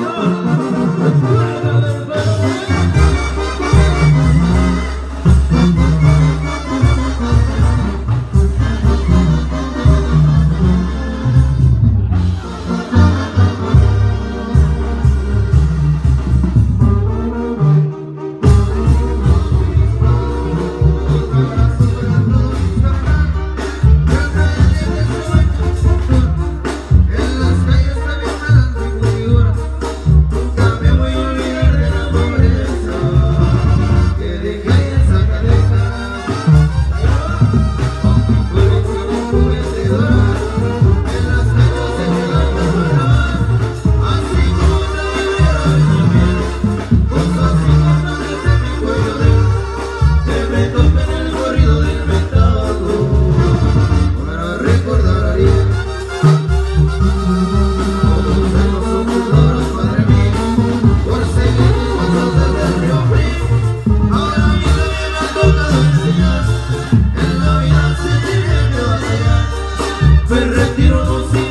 Oh, Y mi cuello de que me tope en el corrido del metabato para recordar a Ariel. Todos los de los mí, por ser con los de Río Frío. Ahora a mí también me toca de enseñar. En la vida se tiene que batear. Me retiro, no sé.